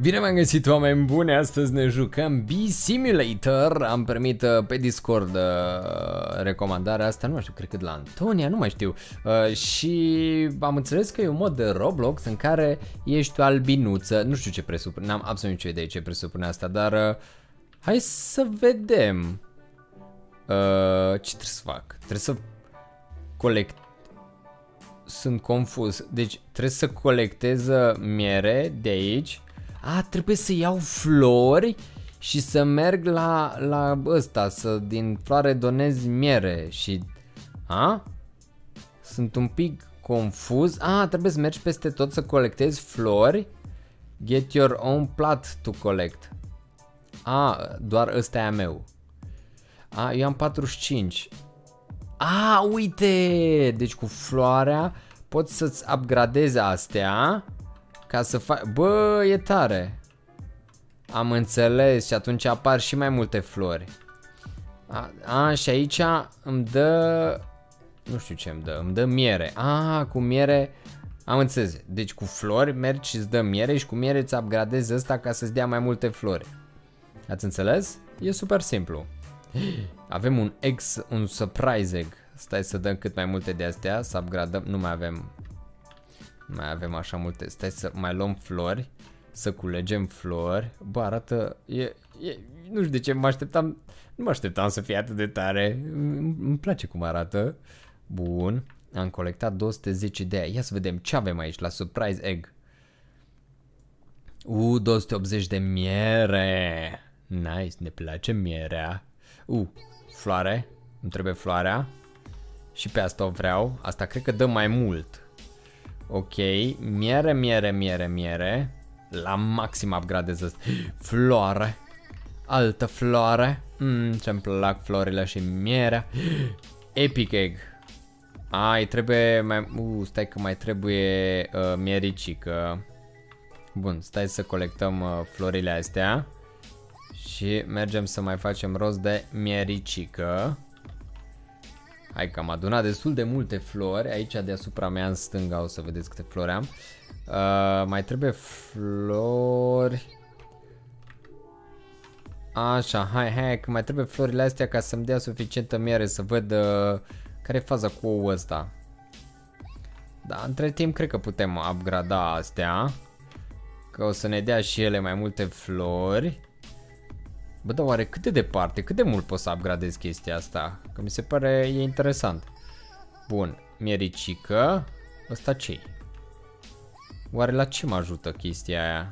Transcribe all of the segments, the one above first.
Bine v-am găsit oameni buni, astăzi ne jucăm B-Simulator. Am primit uh, pe Discord uh, recomandarea asta, nu mai știu, cred că de la Antonia, nu mai știu. Uh, Și am înțeles că e un mod de Roblox în care ești o albinuță. Nu știu ce presupune, n-am absolut nicio idee ce presupune asta, dar uh, Hai să vedem. Uh, Ce trebuie să fac? Trebuie să colect sunt confuz. Deci trebuie să colectez uh, miere de aici a, trebuie să iau flori și să merg la, la ăsta, să din floare donez miere și... A? Sunt un pic confuz. A, trebuie să mergi peste tot să colectezi flori. Get your own plat to collect. A, doar ăsta e a meu. A, eu am 45. A, uite! Deci cu floarea poți să-ți upgradezi astea ca să fac... Bă, e tare. Am înțeles și atunci apar și mai multe flori. A, a și aici îmi dă... Nu știu ce îmi dă, îmi dă miere. A, cu miere... Am înțeles. Deci cu flori mergi și îți dă miere și cu miere îți upgradezi ăsta ca să-ți dea mai multe flori. Ați înțeles? E super simplu. Avem un ex, un surprise egg. Stai să dăm cât mai multe de astea, să upgradăm. Nu mai avem mai avem așa multe. Stai să mai luăm flori. Să culegem flori. Bă, arată... E, e, nu știu de ce mă așteptam... Nu mă așteptam să fie atât de tare. Îmi place cum arată. Bun. Am colectat 210 de aia. Ia să vedem ce avem aici la Surprise Egg. U, 280 de miere. Nice, ne place mierea. U, floare. Îmi trebuie floarea. Și pe asta o vreau. Asta cred că dă mai mult. Ok, miere, miere, miere, miere. La maxim upgradez asta. Floare. Altă floare. Mm, ce-mi plac florile și mierea. Epic egg. Ai, trebuie mai... Uh, stai că mai trebuie uh, miericică. Bun, stai să colectăm uh, florile astea. Și mergem să mai facem rost de miericică. Hai că am adunat destul de multe flori. Aici deasupra mea în stânga o să vedeți câte flori am. Uh, mai trebuie flori... Așa, hai, hai, că mai trebuie florile astea ca să-mi dea suficientă miere să văd uh, care e faza cu ou ăsta. Da, între timp cred că putem upgrada astea. Că o să ne dea și ele mai multe flori. Bă, dar oare cât de departe, cât de mult pot să upgradez chestia asta? Că mi se pare e interesant. Bun, miericică. Ăsta ce Oare la ce mă ajută chestia aia?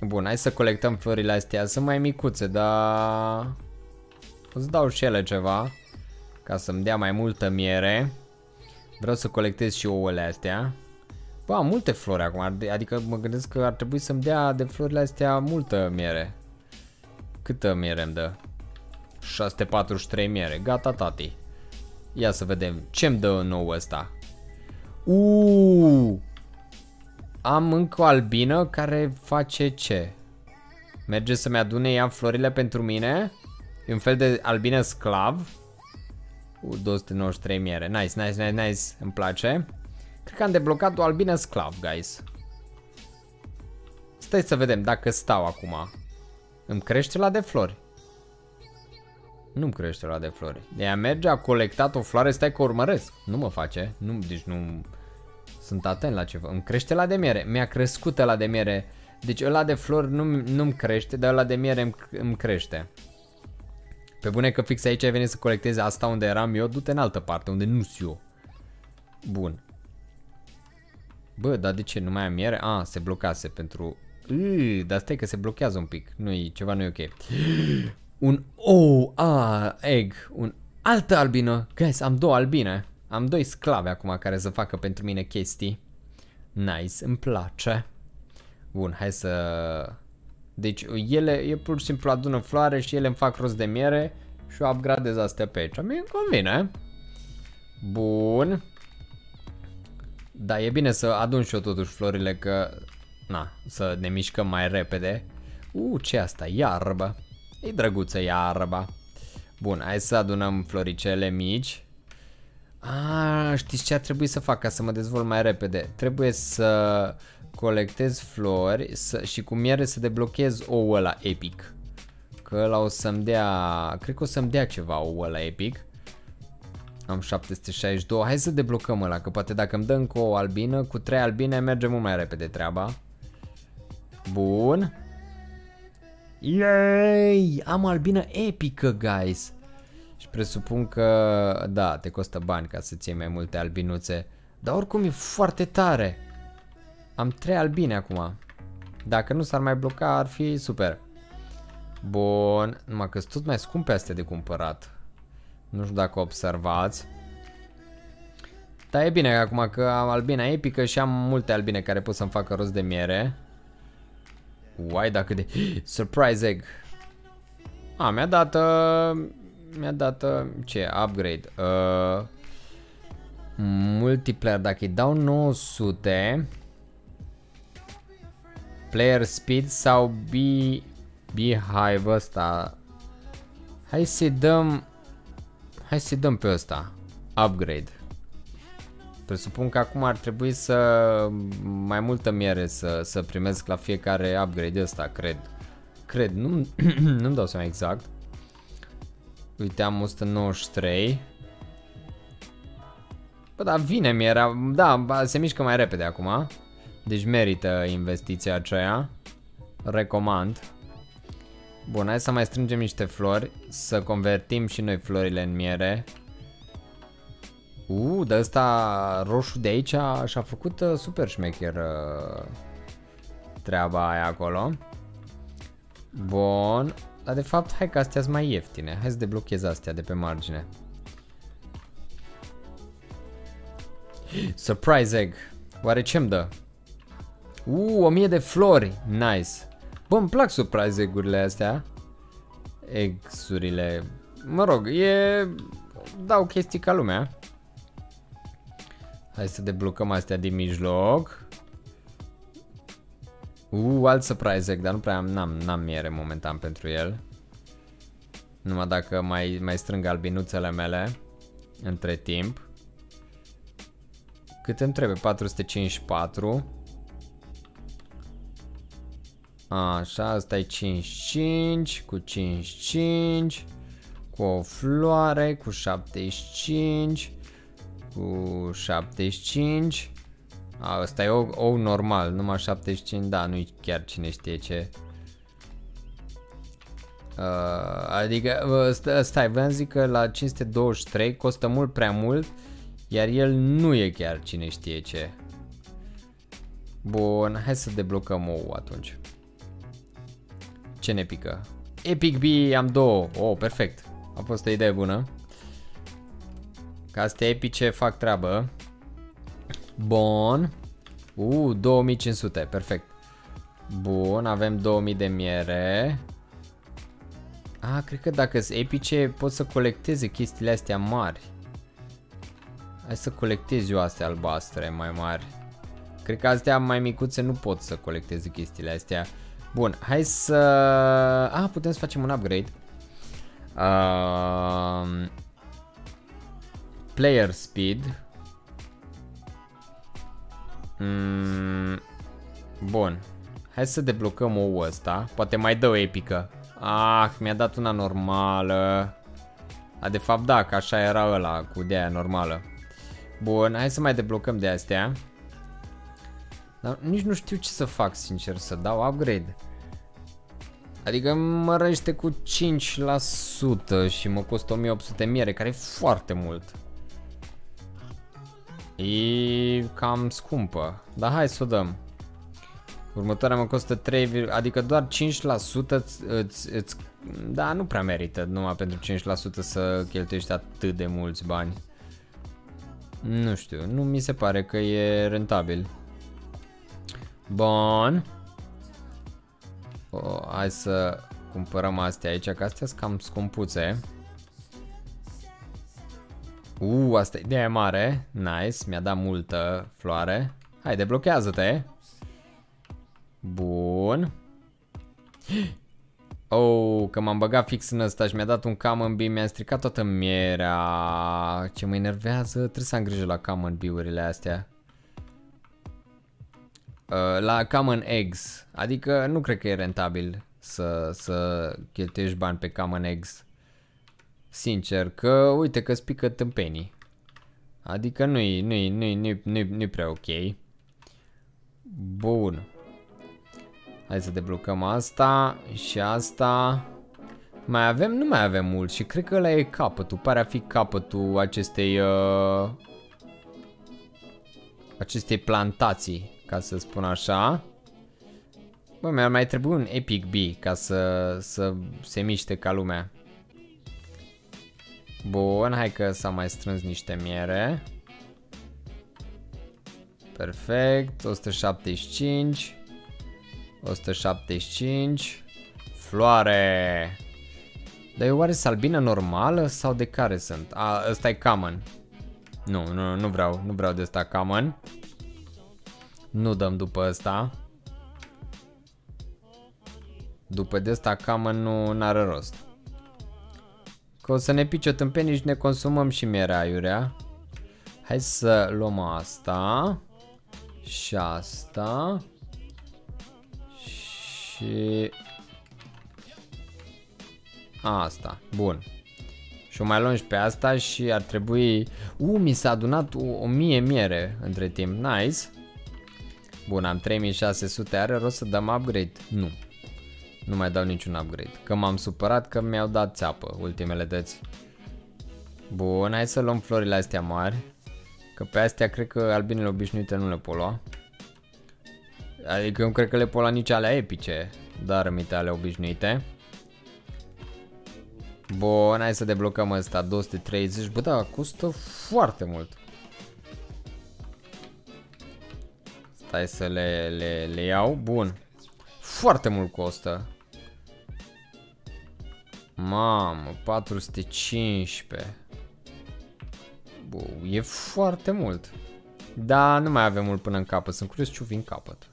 Bun, hai să colectăm florile astea. Sunt mai micuțe, dar... O să dau și ele ceva. Ca să-mi dea mai multă miere. Vreau să colectez și ouăle astea. Bă, am multe flori acum, adică mă gândesc că ar trebui să-mi dea de florile astea multă miere. Câtă miere îmi dă? 643 miere. Gata, tati. Ia să vedem. Ce-mi dă nou ăsta? Uuu! Am încă o albină care face ce? Merge să-mi adune ea florile pentru mine? E un fel de albină sclav? U, 293 miere. Nice, nice, nice, nice. Îmi place. Cred că am deblocat o albină sclav, guys. Stai să vedem dacă stau acum. Îmi crește la de flori. Nu-mi crește la de flori. De a merge, a colectat o floare, stai că urmăresc. Nu mă face. Nu, deci nu... Sunt atent la ceva. Îmi crește la de miere. Mi-a crescut la de miere. Deci ăla de flori nu, nu-mi crește, dar ăla de miere îmi, îmi crește. Pe bune că fix aici ai venit să colectezi asta unde eram eu, du-te în altă parte, unde nu sunt eu. Bun. Bă, dar de ce? Nu mai am miere? A, se blocase pentru Ui, dar stai că se blochează un pic. Nu-i, ceva nu e ok. Un ou, a, egg, un altă albină. Guys, am două albine. Am doi sclave acum care să facă pentru mine chestii. Nice, îmi place. Bun, hai să... Deci ele, e pur și simplu adună floare și ele îmi fac rost de miere și o upgradez astea pe aici. Mi-e convine. Bun. Da, e bine să adun și eu totuși florile că Na, să ne mișcăm mai repede. Uh, ce asta? Iarbă. E drăguță iarba. Bun, hai să adunăm floricele mici. Ah, știți ce ar trebui să fac ca să mă dezvolt mai repede? Trebuie să colectez flori să, și cu miere să deblochez ouă la epic. Că ăla o să-mi dea, cred că o să-mi dea ceva ouă la epic. Am 762, hai să deblocăm ăla, că poate dacă îmi dă încă o albină, cu 3 albine merge mult mai repede treaba. Bun. Yay! Am albină epică, guys. Și presupun că, da, te costă bani ca să ții mai multe albinuțe. Dar oricum e foarte tare. Am 3 albine acum. Dacă nu s-ar mai bloca, ar fi super. Bun, numai că sunt tot mai scumpe astea de cumpărat. Nu știu dacă observați. Dar e bine acum că am albina epică și am multe albine care pot să-mi facă rost de miere. Uai, dacă de... Surprise egg. A, mi-a dat... Uh, mi-a dat... Uh, ce? Upgrade. Uh, multiplayer, dacă îi dau 900... Player speed sau be Beehive ăsta. Hai să-i dăm... Hai să-i dăm pe ăsta. Upgrade. Presupun că acum ar trebui să mai multă miere să, să primesc la fiecare upgrade ăsta, cred. Cred, nu, nu-mi dau seama exact. Uite, am 193. Bă, dar vine mierea, da, se mișcă mai repede acum. Deci merită investiția aceea. Recomand. Bun, hai să mai strângem niște flori, să convertim și noi florile în miere. Uuu, de ăsta roșu de aici și-a făcut uh, super șmecher uh, treaba aia acolo. Bun, dar de fapt hai că astea sunt mai ieftine. Hai să deblochez astea de pe margine. Surprise egg. Oare ce-mi dă? Uuu, o mie de flori. Nice. Bă, îmi plac surprise egg-urile astea. Eggs-urile. Mă rog, e... Dau chestii ca lumea. Hai să deblocăm astea din mijloc. Uuu, alt surprise egg, dar nu prea am, n-am, n-am miere momentan pentru el. Numai dacă mai, mai strâng albinuțele mele între timp. Cât îmi trebuie? 454. Așa, asta e 5-5 cu 5-5 cu o floare cu 75 cu 75 A, ăsta e ou, ou normal, numai 75, da, nu-i chiar cine știe ce uh, Adică, uh, stai, vreau zic că la 523 costă mult prea mult Iar el nu e chiar cine știe ce Bun, hai să deblocăm ou atunci ce ne pică? Epic B am două. Oh, perfect. A fost o idee bună. Ca astea epice fac treabă. Bun. Uh, 2500. Perfect. Bun, avem 2000 de miere. Ah, cred că dacă sunt epice pot să colecteze chestiile astea mari. Hai să colectez eu astea albastre mai mari. Cred că astea mai micuțe nu pot să colecteze chestiile astea. Bun, hai să... Ah, putem să facem un upgrade. Uh, player speed. Mm, bun. Hai să deblocăm ou ăsta. Poate mai dă o epică. Ah, mi-a dat una normală. A, de fapt da, că așa era ăla cu de aia normală. Bun, hai să mai deblocăm de astea. Dar nici nu știu ce să fac, sincer, să dau upgrade. Adică mărește cu 5% și mă costă 1800 miere, care e foarte mult. E cam scumpă, dar hai să o dăm. Următoarea mă costă 3, adică doar 5% îți, îți, îți, da, nu prea merită numai pentru 5% să cheltuiești atât de mulți bani. Nu știu, nu mi se pare că e rentabil. Bun. O, hai să cumpărăm astea aici, că astea sunt cam scumpuțe. Uuu, asta e ideea mare. Nice, mi-a dat multă floare. Hai, deblochează-te. Bun. Oh, că m-am băgat fix în ăsta și mi-a dat un common bee, mi-a stricat toată mierea. Ce mă enervează, trebuie să am grijă la common bee-urile astea. Uh, la Common Eggs. Adică nu cred că e rentabil să, să cheltuiești bani pe Common Eggs. Sincer, că uite că spică tâmpenii. Adică nu-i, nu-i, nu-i, nu-i, nu-i, nu-i prea ok. Bun. Hai să deblocăm asta și asta. Mai avem? Nu mai avem mult și cred că ăla e capătul. Pare a fi capătul acestei... Uh, acestei plantații, ca să spun așa. Bă, mi-ar mai trebui un Epic B ca să, să se miște ca lumea. Bun, hai că s-a mai strâns niște miere. Perfect, 175. 175. Floare. Dar e oare salbină normală sau de care sunt? A, ăsta e common. Nu, nu, nu vreau, nu vreau de asta common. Nu dăm după ăsta. După de asta common nu are rost. Că o să ne pice tâmpenii și ne consumăm și mierea aiurea. Hai să luăm asta. Și asta. Și... Asta, bun. Și o mai luăm și pe asta și ar trebui... U, mi s-a adunat o, o mie miere între timp, nice. Bun, am 3600, are rost să dăm upgrade? Nu. Nu mai dau niciun upgrade. Că m-am supărat că mi-au dat țeapă ultimele dăți. Bun, hai să luăm florile astea mari. Că pe astea cred că albinele obișnuite nu le pot lua. Adică eu cred că le pot lua nici alea epice, dar rămite ale obișnuite. Bun, hai să deblocăm ăsta, 230, bă da, costă foarte mult. Stai să le, le, le iau, bun. Foarte mult costă. Mamă, 415. Bă, e foarte mult. Da, nu mai avem mult până în capăt, sunt curios ce vin capăt.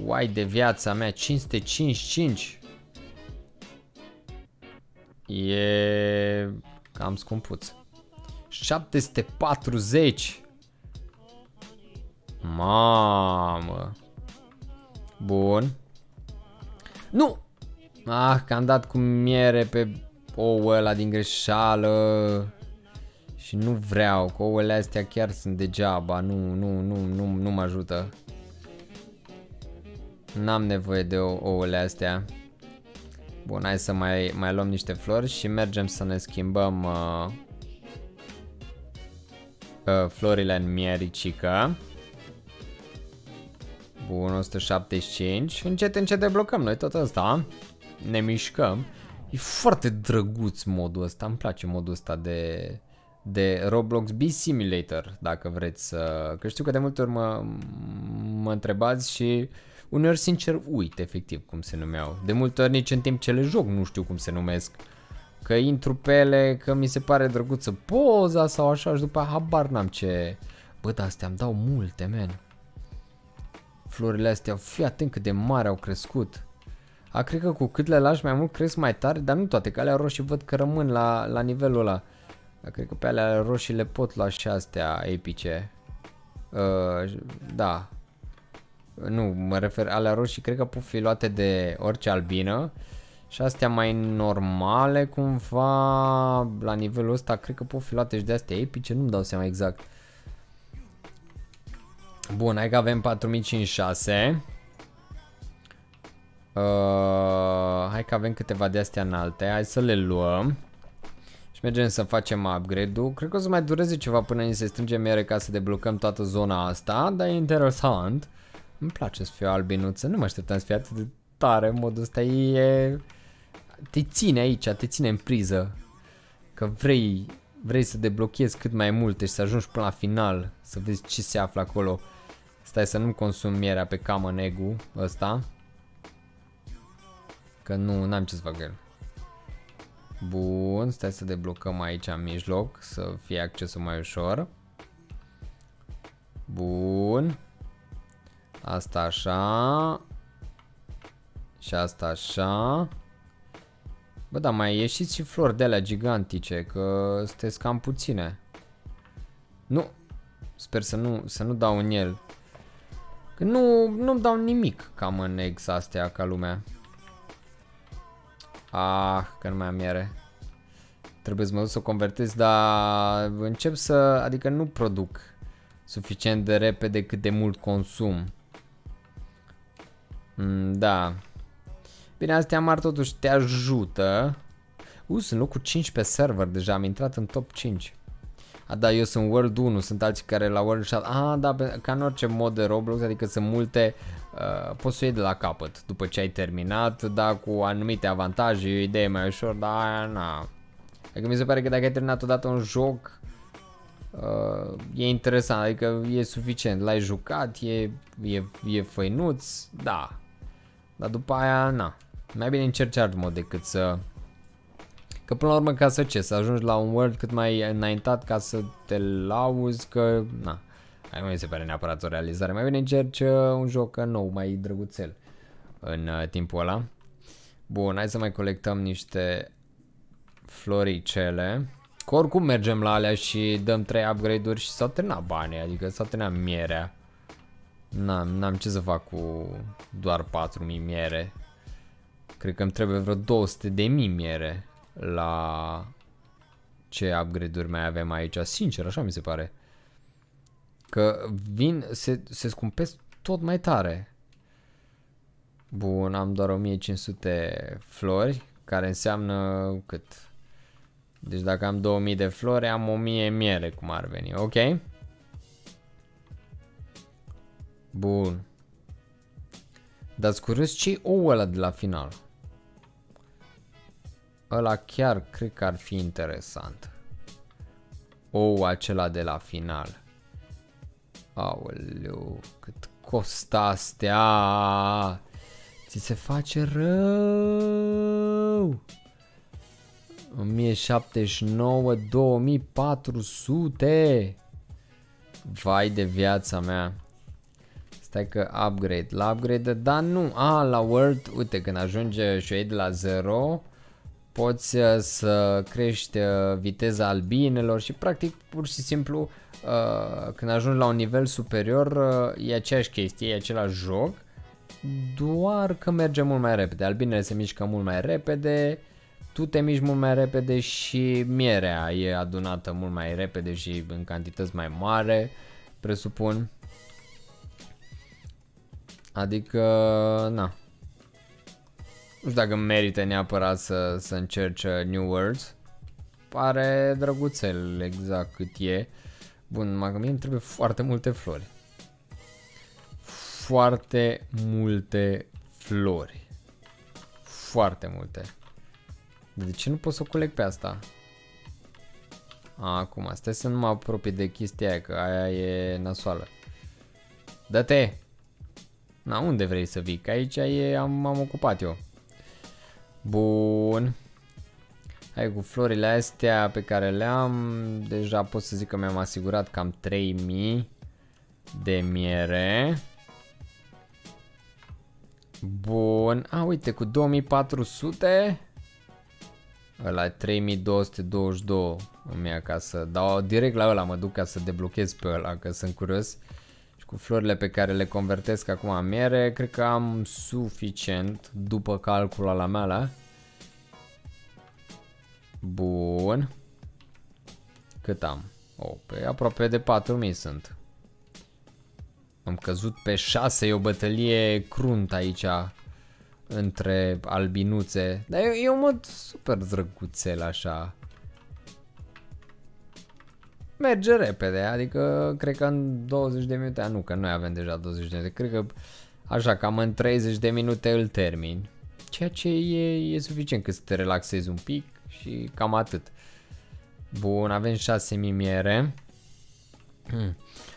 Uai de viața mea, 555. E cam scumpuț. 740. Mamă. Bun. Nu! Ah, că am dat cu miere pe ouă ăla din greșeală. Și nu vreau, că ouăle astea chiar sunt degeaba, nu, nu, nu, nu, nu mă ajută. N-am nevoie de ouăle astea. Bun, hai să mai, mai luăm niște flori și mergem să ne schimbăm uh, uh, florile în miericică. Bun, 175. Încet, încet deblocăm noi tot asta. Ne mișcăm. E foarte drăguț modul ăsta. Îmi place modul ăsta de, de Roblox B Simulator, dacă vreți să... Că știu că de multe ori mă, mă întrebați și uneori sincer uit efectiv cum se numeau. De multe ori nici în timp ce le joc nu știu cum se numesc. Că intru pe ele, că mi se pare drăguță poza sau așa și după habar n-am ce... Bă, dar astea îmi dau multe, man. Florile astea, fii atent cât de mari au crescut. A, cred că cu cât le lași mai mult cresc mai tare, dar nu toate, că alea roșii văd că rămân la, la nivelul ăla. Dar cred că pe alea roșii le pot lua și astea epice. Uh, da. Nu, mă refer, alea roșii cred că pot fi luate de orice albină. Și astea mai normale cumva la nivelul ăsta cred că pot fi luate și de astea epice, nu-mi dau seama exact. Bun, hai că avem 4056. Uh, hai că avem câteva de astea înalte, hai să le luăm. Și mergem să facem upgrade-ul. Cred că o să mai dureze ceva până ni se strânge mere ca să deblocăm toată zona asta, dar e interesant. Îmi place să fiu albinuță, nu mă așteptam să fie atât de tare modul ăsta, e... Te ține aici, te ține în priză. Că vrei, vrei să deblochezi cât mai multe și să ajungi până la final, să vezi ce se află acolo. Stai să nu consum mierea pe common egg ăsta. Că nu am ce să fac el. Bun, stai să deblocăm aici în mijloc, să fie accesul mai ușor. Bun. Asta așa. Și asta așa. Bă, dar mai ieșiți și flori de alea gigantice, că sunteți cam puține. Nu. Sper să nu, să nu dau în el. Că nu, nu-mi dau nimic cam în ex astea ca lumea. Ah, că nu mai am miere. Trebuie să mă duc să o convertez, dar încep să, adică nu produc suficient de repede cât de mult consum. Mm, da. Bine, astea mari totuși te ajută. U, sunt locul 5 pe server deja, am intrat în top 5. A, da, eu sunt World 1, sunt alții care la World 7. Ah, da, ca în orice mod de Roblox, adică sunt multe, uh, poți să o iei de la capăt după ce ai terminat, da, cu anumite avantaje, e o idee mai ușor, dar aia, na. Adică mi se pare că dacă ai terminat odată un joc, uh, e interesant, adică e suficient, l-ai jucat, e, e, e făinuț, da. Dar după aia, na. Mai bine încerci alt mod decât să Că până la urmă ca să ce, să ajungi la un world cât mai înaintat ca să te lauzi că, na, ai mai se pare neapărat o realizare. Mai bine încerci uh, un joc nou, mai drăguțel în uh, timpul ăla. Bun, hai să mai colectăm niște floricele. Că oricum mergem la alea și dăm 3 upgrade-uri și s-au terminat banii, adică s-au terminat mierea. N-am, n-am ce să fac cu doar 4000 miere. Cred că îmi trebuie vreo 200 de mii miere la ce upgrade-uri mai avem aici. Sincer, așa mi se pare. Că vin, se, se scumpesc tot mai tare. Bun, am doar 1500 flori, care înseamnă cât? Deci dacă am 2000 de flori, am 1000 miere, cum ar veni, ok? Bun. Dați curios ce ou ăla de la final? Ăla chiar cred că ar fi interesant. Ou acela de la final. Aoleu, cât costă astea? Ți se face rău. 1079, 2400. Vai de viața mea. Stai că upgrade. La upgrade, da nu. A, la world, uite, când ajunge și de la 0, poți uh, să crești uh, viteza albinelor și practic pur și simplu uh, când ajungi la un nivel superior e aceeași chestie, e același joc, doar că merge mult mai repede. Albinele se mișcă mult mai repede, tu te miști mult mai repede și mierea e adunată mult mai repede și în cantități mai mare, presupun. Adică, na, nu știu dacă merită neapărat să, să încerci uh, New Worlds. Pare drăguțel exact cât e. Bun, mă mie îmi trebuie foarte multe flori. Foarte multe flori. Foarte multe. De ce nu pot să o coleg pe asta? A, acum, stai să nu mă apropii de chestia aia, că aia e nasoală. Dă-te! Na, unde vrei să vii? Că aici e, am, am ocupat eu. Bun. Hai cu florile astea pe care le am. Deja pot să zic că mi-am asigurat cam 3000 de miere. Bun. A, uite, cu 2400 ăla 3222 îmi ia ca să dau direct la ăla, mă duc ca să deblochez pe ăla, că sunt curios. Și cu florile pe care le convertesc acum în miere, cred că am suficient după calculul la mea. Bun. Cât am? O, oh, pe aproape de 4000 sunt. Am căzut pe 6, e o bătălie crunt aici între albinuțe. Dar e, e un mod super drăguțel așa. Merge repede, adică cred că în 20 de minute, nu că noi avem deja 20 de minute, cred că așa cam în 30 de minute îl termin. Ceea ce e, e suficient cât să te relaxezi un pic și cam atât. Bun, avem 6000 miere.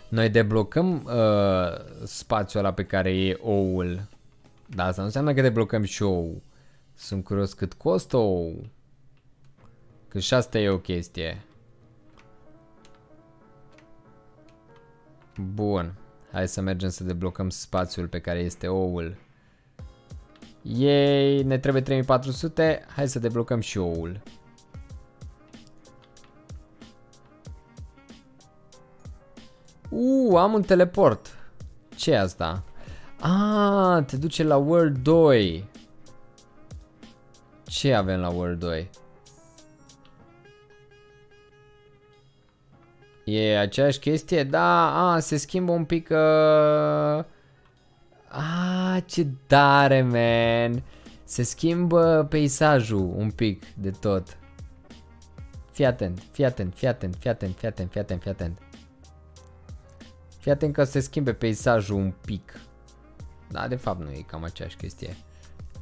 Noi deblocăm uh, spațiul ăla pe care e oul dar asta nu înseamnă că deblocăm și ou. Sunt curios cât costă ou. Că și asta e o chestie. Bun. Hai să mergem să deblocăm spațiul pe care este oul. Ei, ne trebuie 3400. Hai să deblocăm și oul. Uh, am un teleport. ce e asta? Ah, te duce la World 2. Ce avem la World 2? E aceeași chestie? Da, a, se schimbă un pic... Uh... A, ce tare, man! Se schimbă peisajul un pic de tot. Fii atent, fii atent, fii atent, fii atent, fii atent, fii atent, fii atent. Fii atent că se schimbe peisajul un pic. Da, de fapt nu e cam aceeași chestie.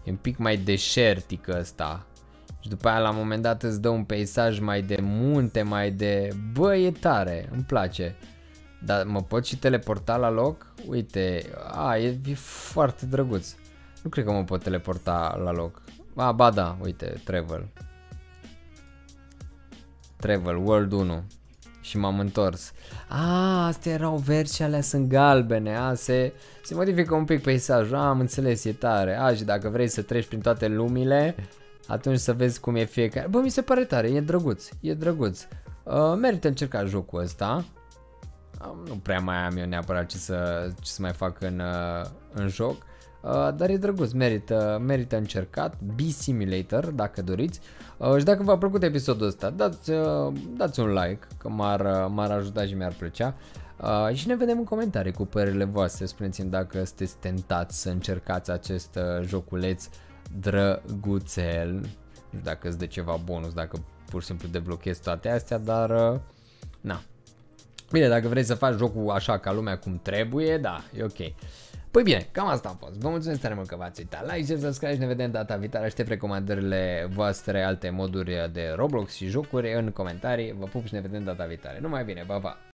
E un pic mai deșertic ăsta. Și după aia la un moment dat îți dă un peisaj mai de munte, mai de... Bă, e tare, îmi place. Dar mă pot și teleporta la loc? Uite, a, e, e foarte drăguț. Nu cred că mă pot teleporta la loc. A, ba da, uite, travel. Travel, World 1. Și m-am întors. A, astea erau verzi și alea sunt galbene. A, se, se modifică un pic peisajul. A, am înțeles, e tare. A, și dacă vrei să treci prin toate lumile, atunci să vezi cum e fiecare. Bă, mi se pare tare, e drăguț, e drăguț. Uh, merită încerca jocul ăsta. Uh, nu prea mai am eu neapărat ce să, ce să mai fac în, uh, în joc. Uh, dar e drăguț, merită, merită încercat. B-Simulator, dacă doriți. Uh, și dacă v-a plăcut episodul ăsta, dați, uh, dați un like, că m-ar, uh, m-ar ajuta și mi-ar plăcea. Uh, și ne vedem în comentarii cu părerile voastre. Spuneți-mi dacă sunteți tentați să încercați acest uh, joculeț drăguțel. Nu știu dacă îți dă ceva bonus, dacă pur și simplu deblochezi toate astea, dar uh, na. Bine, dacă vrei să faci jocul așa ca lumea cum trebuie, da, e ok. Păi bine, cam asta a fost. Vă mulțumesc tare mult că v-ați uitat. Like, share, subscribe și ne vedem data viitoare. Aștept recomandările voastre, alte moduri de Roblox și jocuri în comentarii. Vă pup și ne vedem data viitoare. Numai bine, pa, pa!